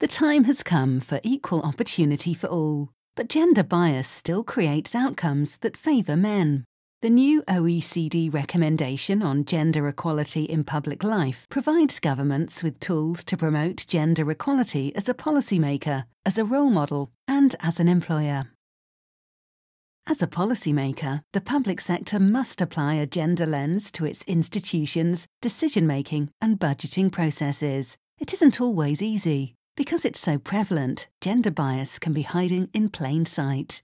The time has come for equal opportunity for all, but gender bias still creates outcomes that favour men. The new OECD recommendation on gender equality in public life provides governments with tools to promote gender equality as a policymaker, as a role model, and as an employer. As a policymaker, the public sector must apply a gender lens to its institutions, decision making, and budgeting processes. It isn't always easy. Because it's so prevalent, gender bias can be hiding in plain sight.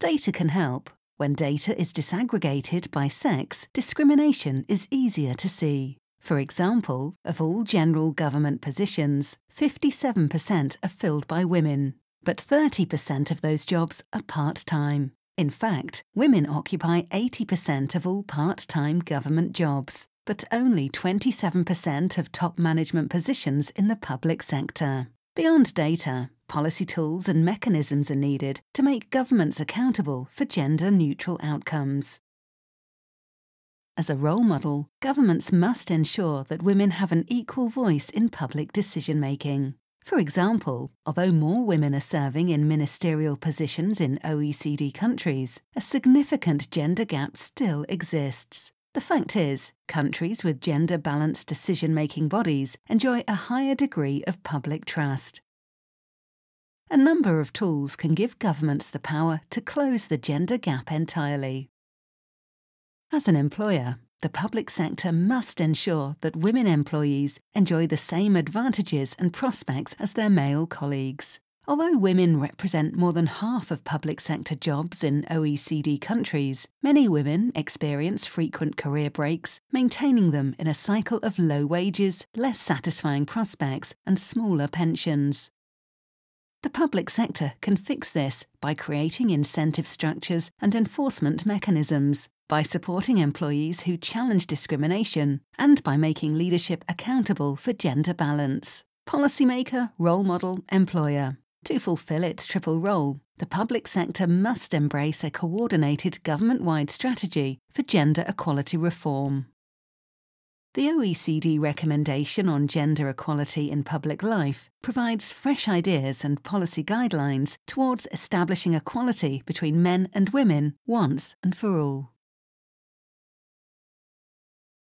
Data can help. When data is disaggregated by sex, discrimination is easier to see. For example, of all general government positions, 57% are filled by women, but 30% of those jobs are part time. In fact, women occupy 80% of all part time government jobs, but only 27% of top management positions in the public sector. Beyond data, policy tools and mechanisms are needed to make governments accountable for gender neutral outcomes. As a role model, governments must ensure that women have an equal voice in public decision making. For example, although more women are serving in ministerial positions in OECD countries, a significant gender gap still exists. The fact is, countries with gender balanced decision making bodies enjoy a higher degree of public trust. A number of tools can give governments the power to close the gender gap entirely. As an employer, the public sector must ensure that women employees enjoy the same advantages and prospects as their male colleagues. Although women represent more than half of public sector jobs in OECD countries, many women experience frequent career breaks, maintaining them in a cycle of low wages, less satisfying prospects, and smaller pensions. The public sector can fix this by creating incentive structures and enforcement mechanisms, by supporting employees who challenge discrimination, and by making leadership accountable for gender balance. Policymaker, role model, employer. To fulfill its triple role, the public sector must embrace a coordinated government wide strategy for gender equality reform. The OECD recommendation on gender equality in public life provides fresh ideas and policy guidelines towards establishing equality between men and women once and for all.